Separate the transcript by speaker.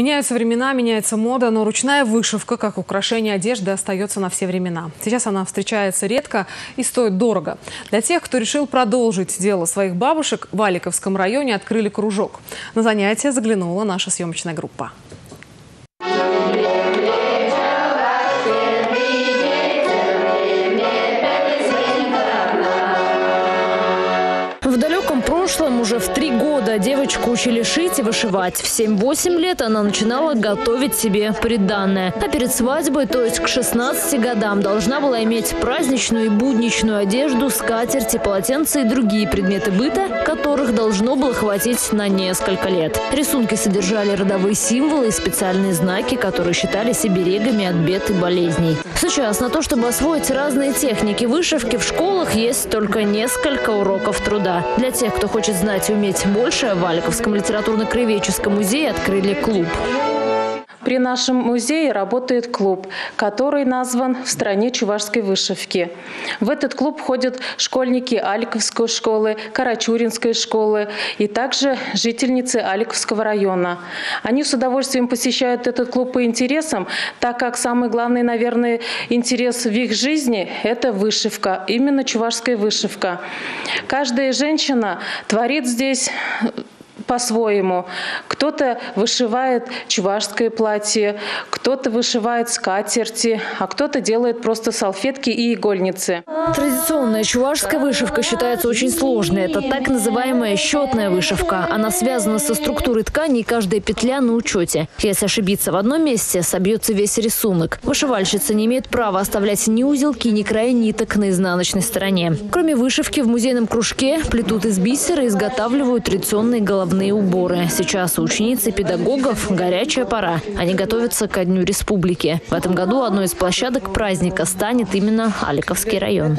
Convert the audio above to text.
Speaker 1: Меняются времена, меняется мода, но ручная вышивка, как украшение одежды, остается на все времена. Сейчас она встречается редко и стоит дорого. Для тех, кто решил продолжить дело своих бабушек, в Аликовском районе открыли кружок. На занятие заглянула наша съемочная группа.
Speaker 2: В далеком прошлом уже в три года девочку учили шить и вышивать. В 7-8 лет она начинала готовить себе приданное. А перед свадьбой, то есть к 16 годам, должна была иметь праздничную и будничную одежду, скатерти, полотенца и другие предметы быта, которых должно было хватить на несколько лет. Рисунки содержали родовые символы и специальные знаки, которые считались оберегами от бед и болезней. Сейчас на то, чтобы освоить разные техники вышивки в школах, есть только несколько уроков труда. Для тех, кто хочет знать и уметь больше, в Валиковском литературно-краеведческом музее открыли клуб.
Speaker 3: При нашем музее работает клуб, который назван «В стране чувашской вышивки». В этот клуб ходят школьники Аликовской школы, Карачуринской школы и также жительницы Аликовского района. Они с удовольствием посещают этот клуб по интересам, так как самый главный, наверное, интерес в их жизни – это вышивка, именно чувашская вышивка. Каждая женщина творит здесь по-своему. Кто-то вышивает чувашское платье, кто-то вышивает скатерти, а кто-то делает просто салфетки и игольницы.
Speaker 2: Традиционная чувашская вышивка считается очень сложной. Это так называемая счетная вышивка. Она связана со структурой ткани и каждая петля на учете. Если ошибиться в одном месте, собьется весь рисунок. Вышивальщица не имеет права оставлять ни узелки, ни края ниток на изнаночной стороне. Кроме вышивки, в музейном кружке плетут из бисера и изготавливают традиционные головные головные уборы. Сейчас у учениц и педагогов горячая пора. Они готовятся ко Дню Республики. В этом году одной из площадок праздника станет именно Аликовский район.